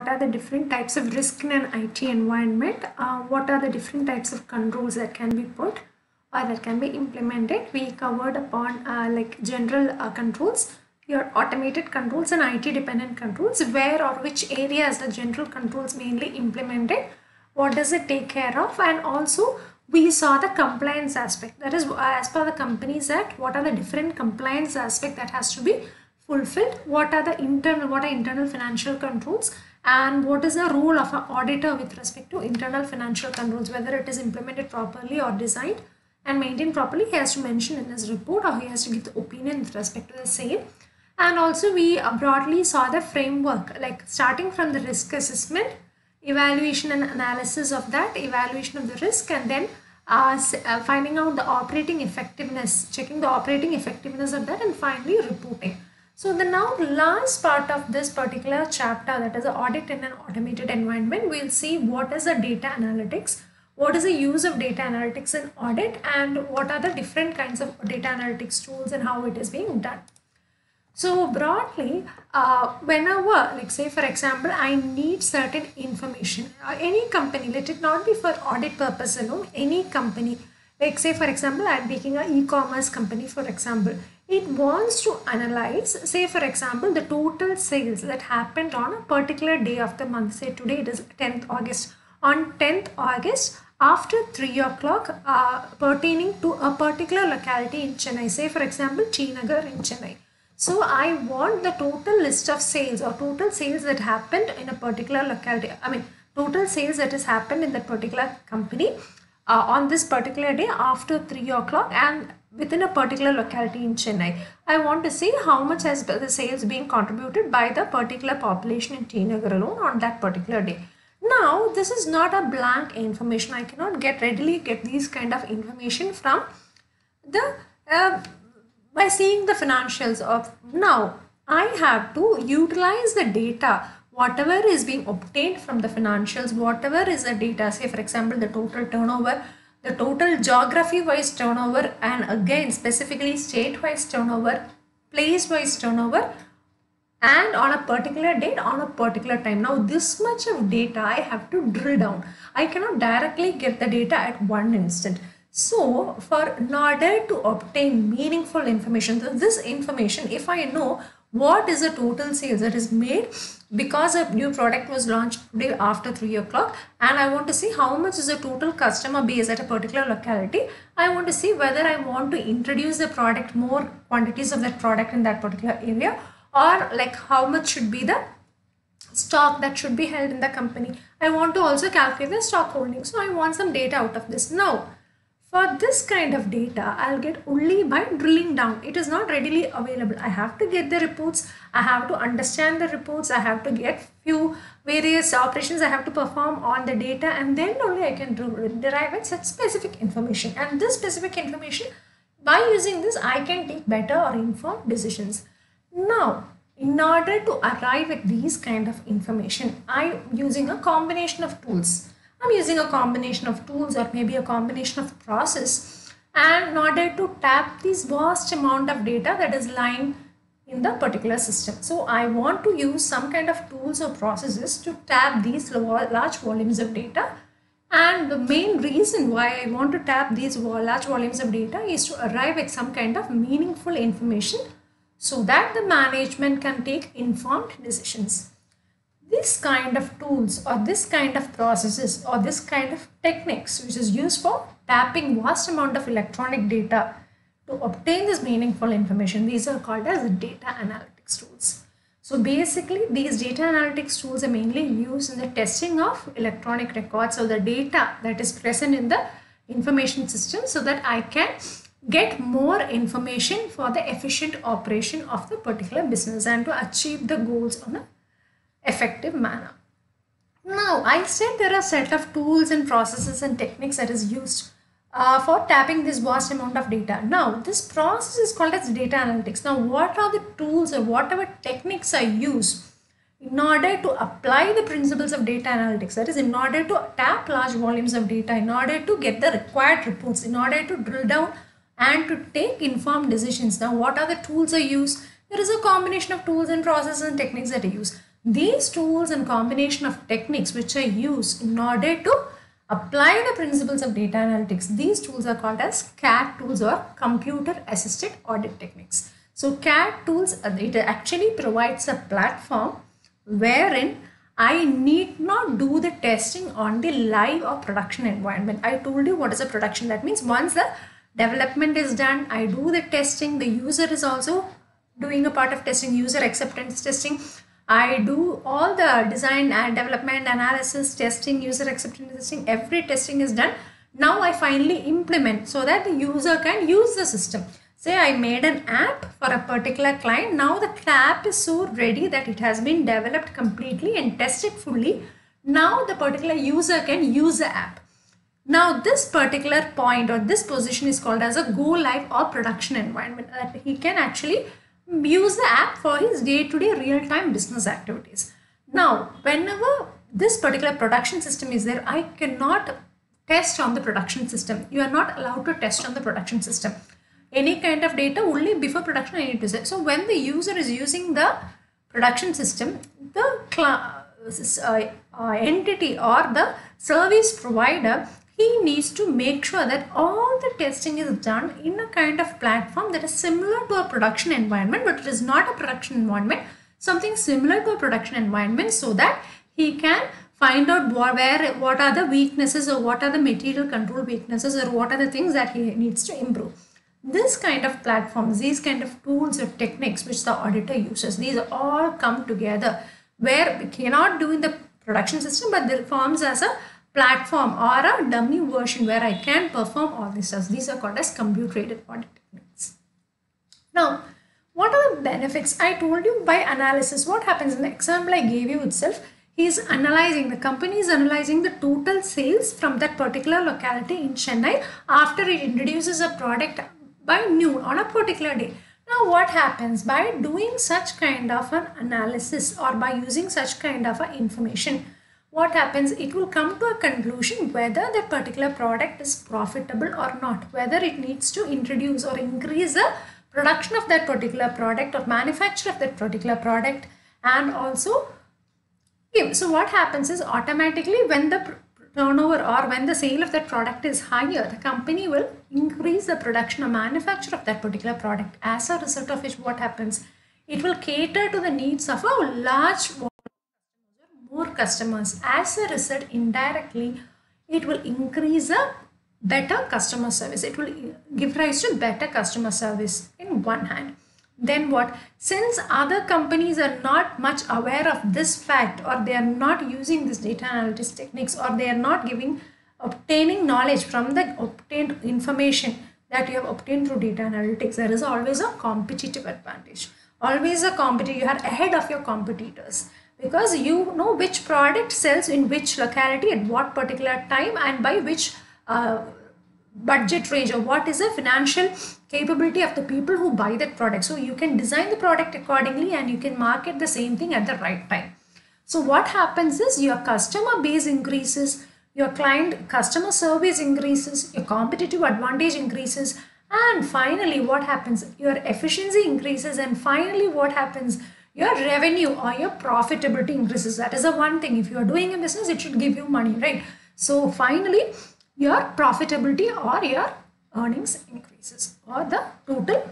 what are the different types of risk in an IT environment, uh, what are the different types of controls that can be put or that can be implemented. We covered upon uh, like general uh, controls, your automated controls and IT dependent controls, where or which areas the general controls mainly implemented, what does it take care of? And also we saw the compliance aspect. That is as per the companies act what are the different compliance aspect that has to be fulfilled? What are the internal what are internal financial controls and what is the role of an auditor with respect to internal financial controls whether it is implemented properly or designed and maintained properly he has to mention in his report or he has to give the opinion with respect to the same. And also we uh, broadly saw the framework like starting from the risk assessment evaluation and analysis of that evaluation of the risk and then uh, uh, finding out the operating effectiveness checking the operating effectiveness of that and finally reporting so the now last part of this particular chapter that is audit in an automated environment, we'll see what is the data analytics, what is the use of data analytics in audit and what are the different kinds of data analytics tools and how it is being done. So broadly, uh, whenever, like say for example, I need certain information, uh, any company, let it not be for audit purpose alone, any company, like say for example, I'm making an e-commerce company for example, it wants to analyze say for example the total sales that happened on a particular day of the month. Say today it is 10th august. On 10th august after 3 o'clock uh, pertaining to a particular locality in chennai say for example Chinagar in chennai. So i want the total list of sales or total sales that happened in a particular locality. I mean total sales that has happened in that particular company uh, on this particular day after 3 o'clock and within a particular locality in Chennai. I want to see how much has the sales being contributed by the particular population in Nagar alone on that particular day. Now, this is not a blank information. I cannot get readily get these kind of information from the uh, by seeing the financials of now. I have to utilize the data whatever is being obtained from the financials whatever is the data say for example the total turnover the total geography wise turnover and again specifically state wise turnover, place wise turnover and on a particular date on a particular time. Now this much of data I have to drill down. I cannot directly get the data at one instant. So for in order to obtain meaningful information, so this information if I know what is the total sales that is made because a new product was launched today after 3 o'clock and I want to see how much is the total customer base at a particular locality. I want to see whether I want to introduce the product more quantities of that product in that particular area or like how much should be the stock that should be held in the company. I want to also calculate the stock holding. So I want some data out of this. Now for this kind of data, I'll get only by drilling down. It is not readily available. I have to get the reports. I have to understand the reports. I have to get few various operations I have to perform on the data and then only I can derive such specific information. And this specific information, by using this, I can take better or informed decisions. Now, in order to arrive at these kind of information, I'm using a combination of tools. I'm using a combination of tools or maybe a combination of process and in order to tap this vast amount of data that is lying in the particular system. So I want to use some kind of tools or processes to tap these large volumes of data and the main reason why I want to tap these large volumes of data is to arrive at some kind of meaningful information so that the management can take informed decisions this kind of tools or this kind of processes or this kind of techniques which is used for tapping vast amount of electronic data to obtain this meaningful information these are called as data analytics tools. So basically these data analytics tools are mainly used in the testing of electronic records or the data that is present in the information system so that I can get more information for the efficient operation of the particular business and to achieve the goals on a effective manner. Now, I said there are set of tools and processes and techniques that is used uh, for tapping this vast amount of data. Now, this process is called as data analytics. Now, what are the tools or whatever techniques I use in order to apply the principles of data analytics? That is, in order to tap large volumes of data, in order to get the required reports, in order to drill down and to take informed decisions. Now, what are the tools I use? There is a combination of tools and processes and techniques that I use. These tools and combination of techniques which are used in order to apply the principles of data analytics, these tools are called as CAAT tools or computer assisted audit techniques. So CAAT tools, uh, it actually provides a platform wherein I need not do the testing on the live or production environment. I told you what is a production. That means once the development is done, I do the testing. The user is also doing a part of testing, user acceptance testing. I do all the design and development analysis, testing, user acceptance testing, every testing is done. Now I finally implement so that the user can use the system. Say I made an app for a particular client. Now the app is so ready that it has been developed completely and tested fully. Now the particular user can use the app. Now this particular point or this position is called as a go live or production environment that he can actually use the app for his day-to-day real-time business activities. Now, whenever this particular production system is there, I cannot test on the production system. You are not allowed to test on the production system. Any kind of data only before production I need to say. So when the user is using the production system, the uh, uh, entity or the service provider he needs to make sure that all the testing is done in a kind of platform that is similar to a production environment, but it is not a production environment, something similar to a production environment so that he can find out where, what are the weaknesses or what are the material control weaknesses or what are the things that he needs to improve. This kind of platforms, these kind of tools or techniques which the auditor uses, these all come together where we cannot do in the production system but they forms as a platform or a dummy version where I can perform all these stuff. These are called as computer-aided audit techniques. Now, what are the benefits? I told you by analysis. What happens in the example I gave you itself? He is analyzing, the company is analyzing the total sales from that particular locality in Chennai after it introduces a product by noon on a particular day. Now what happens by doing such kind of an analysis or by using such kind of a information what happens? It will come to a conclusion whether that particular product is profitable or not whether it needs to introduce or increase the production of that particular product or manufacture of that particular product and also give. So what happens is automatically when the turnover or when the sale of that product is higher the company will increase the production or manufacture of that particular product. As a result of which what happens? It will cater to the needs of a large more customers. As a result, indirectly, it will increase a better customer service. It will give rise to better customer service in one hand. Then what? Since other companies are not much aware of this fact or they are not using this data analytics techniques or they are not giving obtaining knowledge from the obtained information that you have obtained through data analytics, there is always a competitive advantage. Always a competitor, you are ahead of your competitors because you know which product sells in which locality at what particular time and by which uh, budget range or what is the financial capability of the people who buy that product. So you can design the product accordingly and you can market the same thing at the right time. So what happens is your customer base increases your client customer service increases your competitive advantage increases and finally what happens? Your efficiency increases and finally what happens your revenue or your profitability increases. That is the one thing. If you are doing a business, it should give you money, right? So finally, your profitability or your earnings increases or the total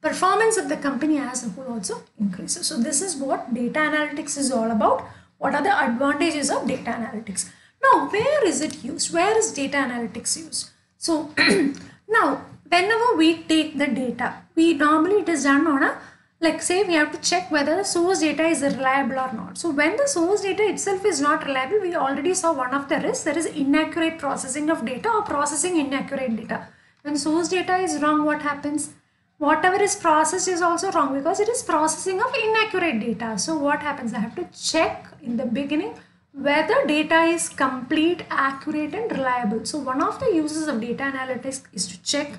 performance of the company as a whole also increases. So this is what data analytics is all about. What are the advantages of data analytics? Now, where is it used? Where is data analytics used? So now, whenever we take the data, we normally it is done on a like say we have to check whether the source data is reliable or not. So when the source data itself is not reliable, we already saw one of the risks, there is inaccurate processing of data or processing inaccurate data. When source data is wrong, what happens? Whatever is processed is also wrong because it is processing of inaccurate data. So what happens? I have to check in the beginning whether data is complete, accurate and reliable. So one of the uses of data analytics is to check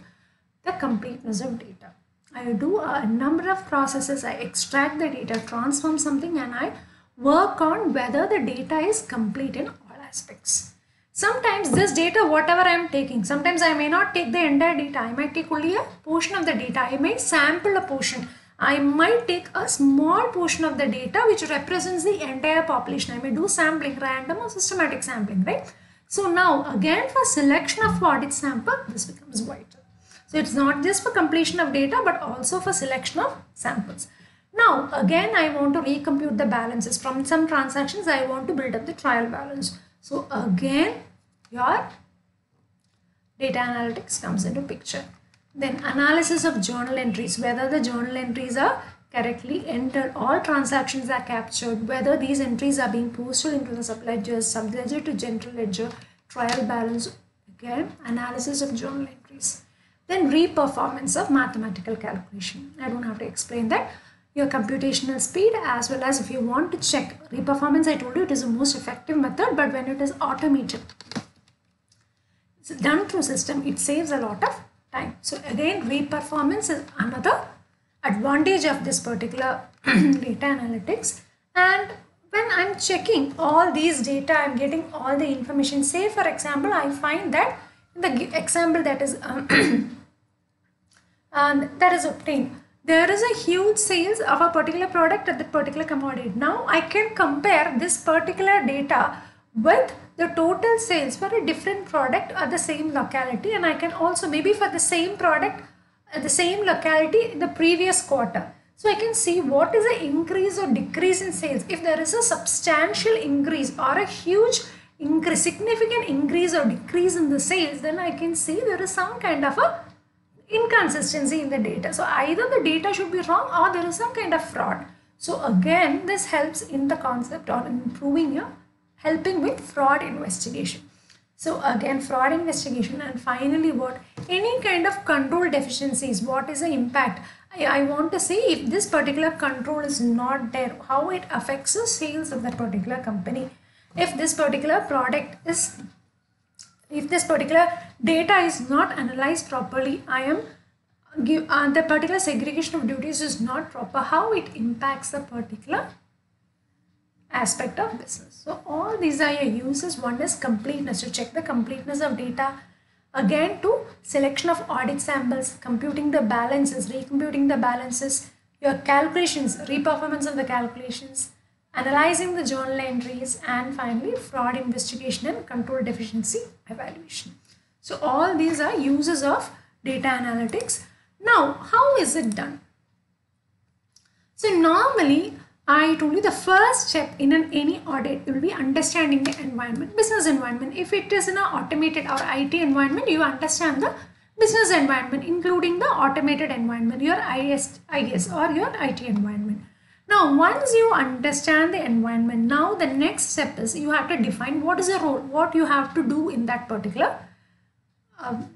the completeness of data. I do a number of processes. I extract the data, transform something and I work on whether the data is complete in all aspects. Sometimes this data, whatever I am taking, sometimes I may not take the entire data. I might take only a portion of the data. I may sample a portion. I might take a small portion of the data which represents the entire population. I may do sampling, random or systematic sampling, right? So now again for selection of audit sample, this becomes vital. So it's not just for completion of data but also for selection of samples. Now again I want to recompute the balances. From some transactions I want to build up the trial balance. So again your data analytics comes into picture. Then analysis of journal entries, whether the journal entries are correctly entered, all transactions are captured, whether these entries are being posted into the subledger, subledger to general ledger, trial balance, again, analysis of journal entries. Then reperformance of mathematical calculation. I don't have to explain that. Your computational speed as well as if you want to check reperformance, I told you it is the most effective method, but when it is automated, it's done through system, it saves a lot of time. So again, reperformance is another advantage of this particular data analytics. And when I'm checking all these data, I'm getting all the information. Say for example, I find that the example that is um, um, that is obtained, there is a huge sales of a particular product at that particular commodity. Now I can compare this particular data with the total sales for a different product at the same locality and I can also maybe for the same product at the same locality in the previous quarter. So I can see what is the increase or decrease in sales. If there is a substantial increase or a huge increase, significant increase or decrease in the sales, then I can see there is some kind of a inconsistency in the data. So either the data should be wrong or there is some kind of fraud. So again, this helps in the concept or improving your helping with fraud investigation. So again, fraud investigation and finally what? Any kind of control deficiencies, what is the impact? I, I want to see if this particular control is not there, how it affects the sales of that particular company. If this particular product is, if this particular data is not analyzed properly, I am give uh, the particular segregation of duties is not proper, how it impacts the particular aspect of business. So all these are your uses. One is completeness to check the completeness of data. Again to selection of audit samples, computing the balances, recomputing the balances, your calculations, reperformance of the calculations, analyzing the journal entries and finally fraud investigation and control deficiency evaluation. So all these are uses of data analytics. Now how is it done? So normally I told you the first step in an any audit will be understanding the environment, business environment. If it is in an automated or IT environment, you understand the business environment, including the automated environment, your IS, IS or your IT environment. Now, once you understand the environment, now the next step is you have to define what is the role, what you have to do in that particular um,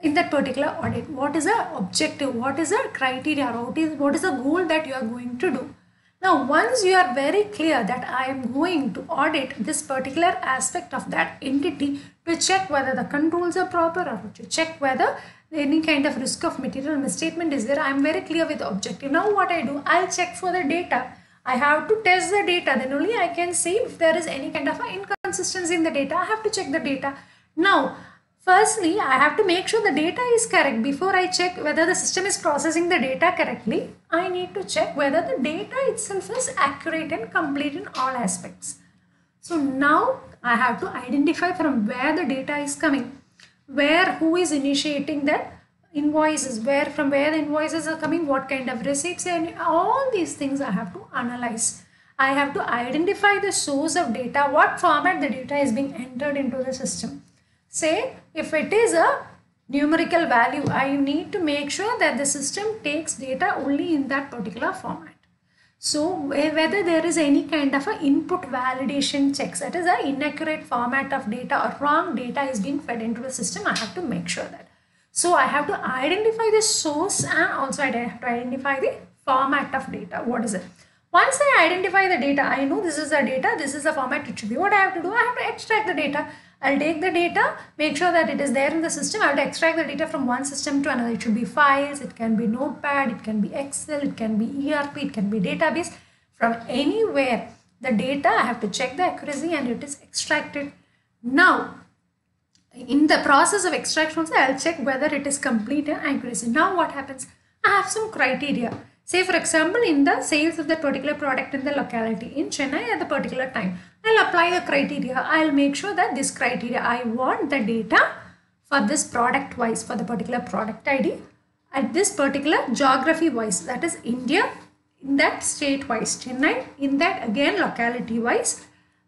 in that particular audit. What is the objective? What is the criteria? What is, what is the goal that you are going to do? Now, once you are very clear that I am going to audit this particular aspect of that entity to check whether the controls are proper or to check whether any kind of risk of material misstatement is there, I am very clear with objective. Now, what I do, I'll check for the data. I have to test the data, then only I can see if there is any kind of inconsistency in the data. I have to check the data. Now, Firstly, I have to make sure the data is correct. Before I check whether the system is processing the data correctly, I need to check whether the data itself is accurate and complete in all aspects. So now I have to identify from where the data is coming, where who is initiating that invoices, where from where the invoices are coming, what kind of receipts and all these things I have to analyze. I have to identify the source of data, what format the data is being entered into the system Say if it is a numerical value, I need to make sure that the system takes data only in that particular format. So whether there is any kind of a input validation checks, that is an inaccurate format of data or wrong data is being fed into the system, I have to make sure that. So I have to identify the source and also I have to identify the format of data. What is it? Once I identify the data, I know this is the data, this is the format it should be. What I have to do, I have to extract the data. I'll take the data, make sure that it is there in the system. I'll extract the data from one system to another. It should be files, it can be notepad, it can be Excel, it can be ERP, it can be database. From anywhere, the data, I have to check the accuracy and it is extracted. Now, in the process of extraction I'll check whether it is complete and accuracy. Now what happens? I have some criteria. Say for example, in the sales of that particular product in the locality in Chennai at the particular time, I'll apply the criteria. I'll make sure that this criteria, I want the data for this product wise, for the particular product ID at this particular geography wise, that is India, in that state wise, Chennai, in that again locality wise,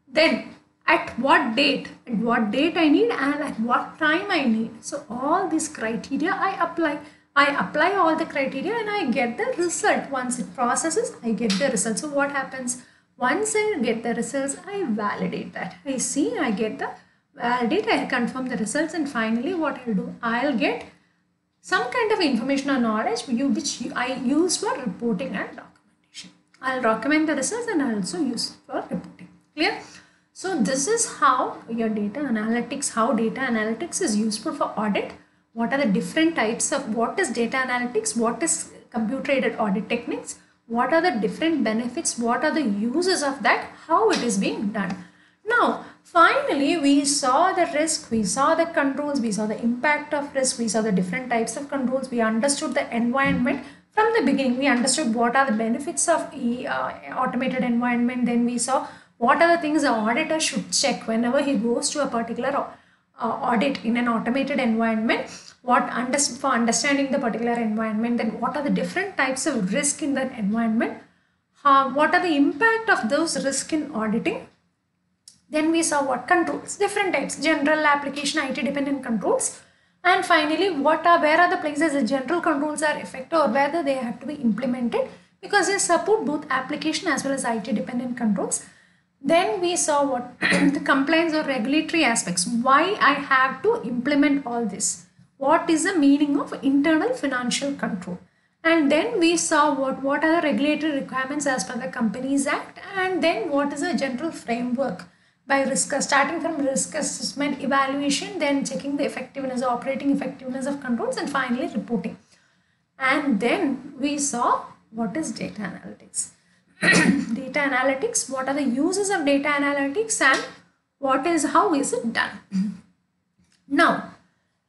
then at what date, at what date I need and at what time I need. So all these criteria I apply. I apply all the criteria and I get the result. Once it processes, I get the result. So what happens? Once I get the results, I validate that. I see, I get the validate, I confirm the results and finally what I'll do? I'll get some kind of information or knowledge which I use for reporting and documentation. I'll document the results and I'll also use for reporting. Clear? So this is how your data analytics, how data analytics is useful for audit. What are the different types of, what is data analytics, what is computer aided audit techniques, what are the different benefits, what are the uses of that, how it is being done. Now, finally, we saw the risk, we saw the controls, we saw the impact of risk, we saw the different types of controls, we understood the environment. From the beginning, we understood what are the benefits of e, uh, automated environment. Then we saw what are the things the auditor should check whenever he goes to a particular uh, audit in an automated environment what under, for understanding the particular environment then what are the different types of risk in that environment? Uh, what are the impact of those risk in auditing? Then we saw what controls different types general application it dependent controls. And finally what are where are the places the general controls are effective or whether they have to be implemented? Because they support both application as well as it dependent controls. Then we saw what the compliance or regulatory aspects. Why I have to implement all this. What is the meaning of internal financial control? And then we saw what, what are the regulatory requirements as per the Companies Act and then what is the general framework by risk starting from risk assessment evaluation then checking the effectiveness operating effectiveness of controls and finally reporting and then we saw what is data analytics data analytics, what are the uses of data analytics and what is, how is it done. now,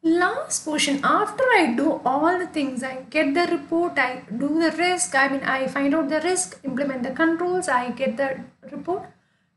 last portion, after I do all the things, I get the report, I do the risk, I mean, I find out the risk, implement the controls, I get the report.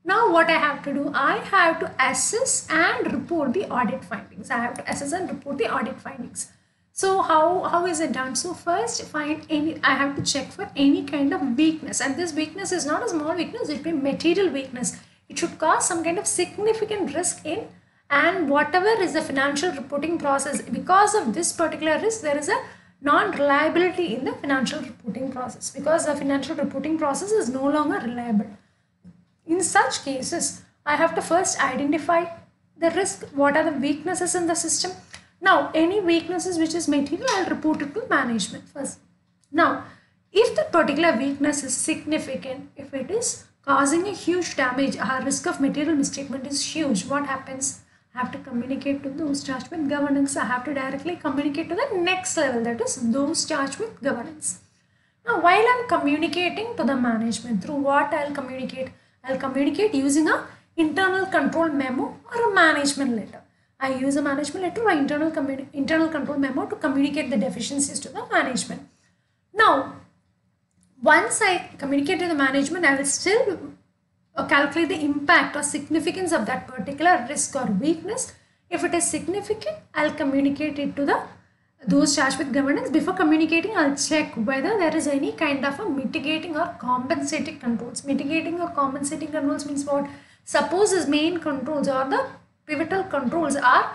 Now what I have to do, I have to assess and report the audit findings. I have to assess and report the audit findings. So how, how is it done? So first find any, I have to check for any kind of weakness and this weakness is not a small weakness, it may be material weakness. It should cause some kind of significant risk in and whatever is the financial reporting process because of this particular risk there is a non-reliability in the financial reporting process because the financial reporting process is no longer reliable. In such cases, I have to first identify the risk, what are the weaknesses in the system now, any weaknesses which is material, I'll report it to management first. Now, if the particular weakness is significant, if it is causing a huge damage, our risk of material misstatement is huge, what happens? Have to communicate to those charged with governance. I have to directly communicate to the next level, that is those charged with governance. Now, while I'm communicating to the management, through what I'll communicate? I'll communicate using a internal control memo or a management letter. I use a management letter or internal, internal control memo to communicate the deficiencies to the management. Now, once I communicate to the management, I will still uh, calculate the impact or significance of that particular risk or weakness. If it is significant, I'll communicate it to the those charged with governance. Before communicating, I'll check whether there is any kind of a mitigating or compensating controls. Mitigating or compensating controls means what? Suppose his main controls or the pivotal controls are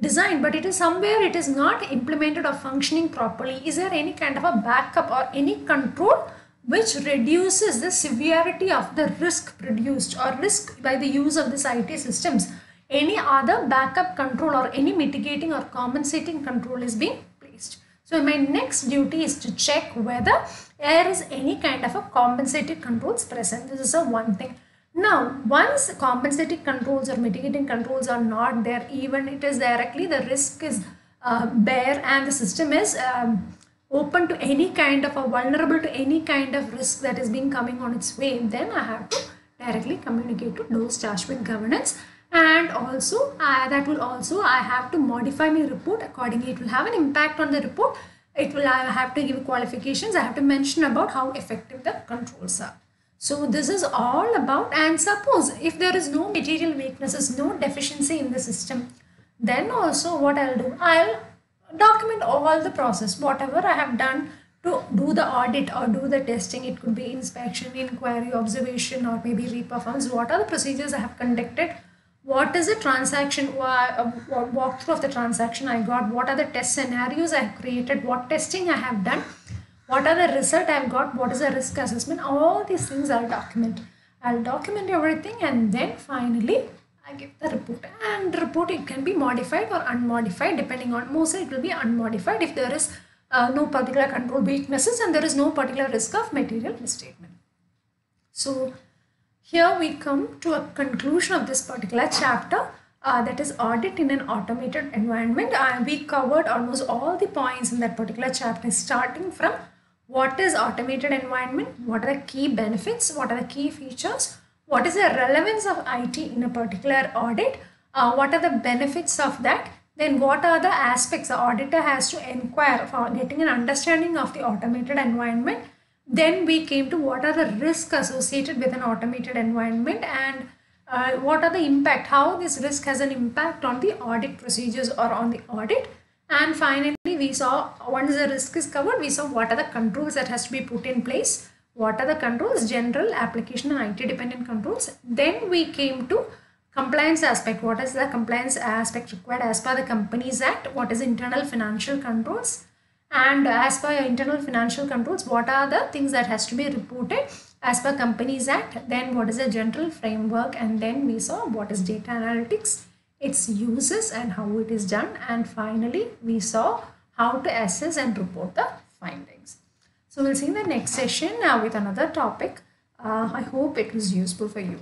designed but it is somewhere it is not implemented or functioning properly is there any kind of a backup or any control which reduces the severity of the risk produced or risk by the use of this IT systems. Any other backup control or any mitigating or compensating control is being placed. So my next duty is to check whether there is any kind of a compensating controls present. This is a one thing. Now, once compensating controls or mitigating controls are not there, even it is directly the risk is uh, bare and the system is um, open to any kind of a vulnerable to any kind of risk that is being coming on its way, then I have to directly communicate to those charged with governance and also uh, that will also I have to modify my report accordingly. It will have an impact on the report it will I have to give qualifications. I have to mention about how effective the controls are. So this is all about and suppose if there is no material weaknesses, no deficiency in the system, then also what I'll do, I'll document all the process, whatever I have done to do the audit or do the testing. It could be inspection, inquiry, observation or maybe reperformance. What are the procedures I have conducted what is the transaction uh, walkthrough of the transaction I got, what are the test scenarios I have created, what testing I have done, what are the result I have got, what is the risk assessment, all these things I'll document. I'll document everything and then finally I give the report and report it can be modified or unmodified depending on mostly it will be unmodified if there is uh, no particular control weaknesses and there is no particular risk of material misstatement. So here we come to a conclusion of this particular chapter uh, that is audit in an automated environment. Uh, we covered almost all the points in that particular chapter starting from what is automated environment, what are the key benefits, what are the key features, what is the relevance of IT in a particular audit, uh, what are the benefits of that, then what are the aspects the auditor has to inquire for getting an understanding of the automated environment then we came to what are the risks associated with an automated environment and uh, what are the impact, how this risk has an impact on the audit procedures or on the audit. And finally, we saw once the risk is covered, we saw what are the controls that has to be put in place. What are the controls, general, application and IT dependent controls. Then we came to compliance aspect. What is the compliance aspect required as per the Companies Act? What is internal financial controls? and as per internal financial controls what are the things that has to be reported as per companies act then what is the general framework and then we saw what is data analytics its uses and how it is done and finally we saw how to assess and report the findings so we'll see in the next session uh, with another topic. Uh, i hope it was useful for you